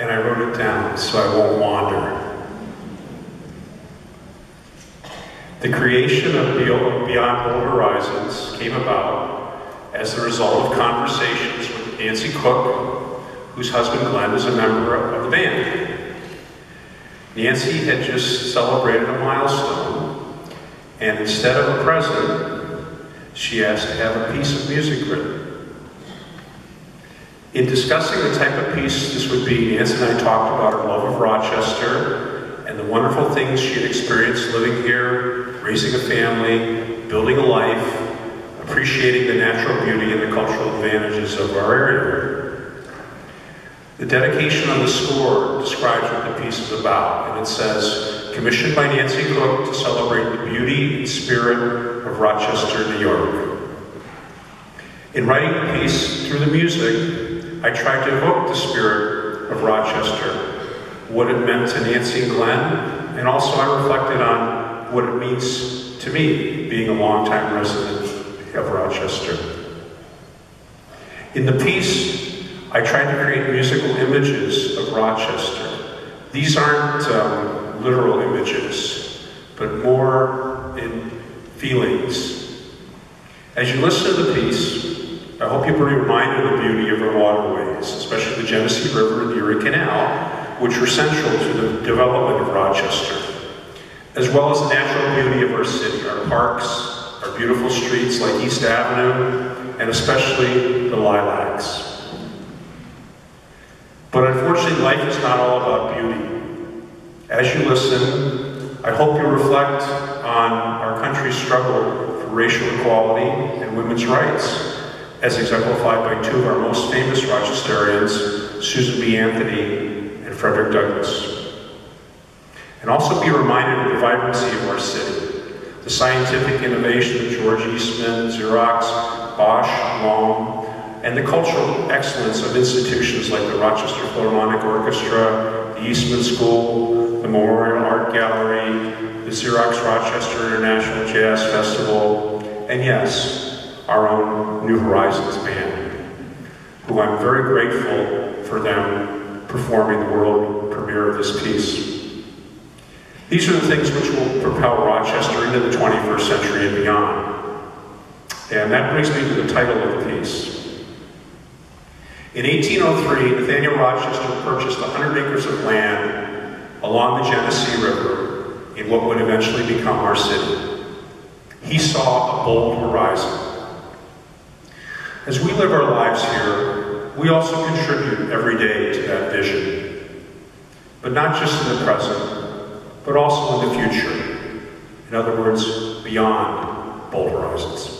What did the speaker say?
and I wrote it down so I won't wander. The creation of Beyond Bold Horizons came about as the result of conversations with Nancy Koch, whose husband Glenn is a member of the band. Nancy had just celebrated a milestone, and instead of a present, she asked to have a piece of music written. In discussing the type of piece this would be, Nancy and I talked about her love of Rochester and the wonderful things she had experienced living here raising a family, building a life, appreciating the natural beauty and the cultural advantages of our area. The dedication on the score describes what the piece is about, and it says, commissioned by Nancy Koch to celebrate the beauty and spirit of Rochester, New York. In writing the piece, through the music, I tried to evoke the spirit of Rochester, what it meant to Nancy and Glenn, and also I reflected on what it means to me, being a longtime resident of Rochester. In the piece, I tried to create musical images of Rochester. These aren't um, literal images, but more in feelings. As you listen to the piece, I hope you'll be reminded of the beauty of our waterways, especially the Genesee River and the Erie Canal, which were central to the development of Rochester as well as the natural beauty of our city, our parks, our beautiful streets like East Avenue, and especially the lilacs. But unfortunately, life is not all about beauty. As you listen, I hope you reflect on our country's struggle for racial equality and women's rights, as exemplified by two of our most famous Rochesterians, Susan B. Anthony and Frederick Douglass. And also be reminded of the vibrancy of our city, the scientific innovation of George Eastman, Xerox, Bausch, Lomb, and the cultural excellence of institutions like the Rochester Philharmonic Orchestra, the Eastman School, the Memorial Art Gallery, the Xerox Rochester International Jazz Festival, and yes, our own New Horizons Band, who I'm very grateful for them performing the world premiere of this piece. These are the things which will propel Rochester into the 21st century and beyond. And that brings me to the title of the piece. In 1803, Nathaniel Rochester purchased 100 acres of land along the Genesee River in what would eventually become our city. He saw a bold horizon. As we live our lives here, we also contribute every day to that vision. But not just in the present, but also in the future. In other words, beyond bold horizons.